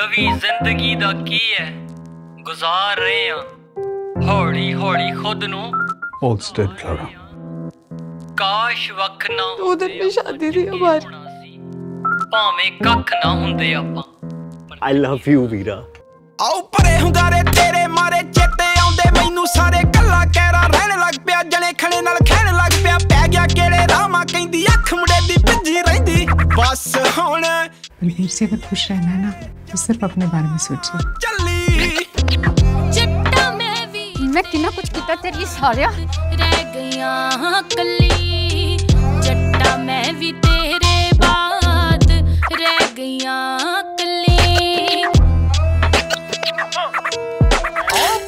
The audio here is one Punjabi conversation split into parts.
ਨਵੀਂ ਜ਼ਿੰਦਗੀ ਦਾ ਕੀ ਹੈ? ਗੁਜ਼ਾਰ ਰਹੇ ਆ ਹੌਲੀ ਹੌਲੀ ਖੁਦ ਨੂੰ ਓਲਡ ਸਟੇਟ ਕਾਸ਼ ਵਕ ਨਾ ਉਹਦੇ ਵੀ ਸ਼ਾਦੀ ਦੀ ਆਵਾਜ਼। ਭਾਵੇਂ ਕੱਖ ਨਾ ਹੁੰਦੇ ਆਪਾਂ ਆਈ ਲਵ ਯੂ ਵੀਰਾ ਆਉ ਪਰੇ ਹੁੰਦਾਰੇ ਤੇਰੇ ਮਾਰੇ ਚੇਤੇ ਆਉਂਦੇ ਮੈਨੂੰ ਸਾਰੇ ਕੱਲਾ ਕਹਿਰਾ ਰਹਿਣ ਲੱਗ ਪਿਆ ਜਣੇ ਖਣੇ ਨਾਲ ਖਹਿਣ ਲੱਗ ਪਿਆ ਪੈ ਗਿਆ ਕਿਹੜੇ ਰਾਮਾ ਕਹਿੰਦੀ ਅੱਖ ਮੁੰਡੇ ਦੀ ਭਿੱਜੀ ਰਹਿੰਦੀ। ਬਸ ਹੁਣ बल्कि सिर्फ खुश रहना है ना तो सिर्फ अपने बारे में सोचिए मैं किना कुछ किता तेरी सारिया रह गया कली जट्टा मैं भी तेरे बाद रह गया कली ओ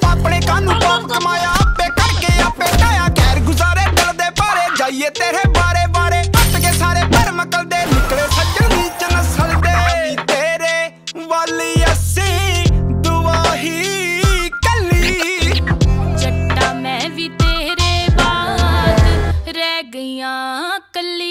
पापड़े कानू पाप कमाया आपे करके आपे टाया गैर गुजारे डल दे पारे जाइए तेरे बारे बारे अट के सारे पर मकल दे निकले सज्जन மக்கள்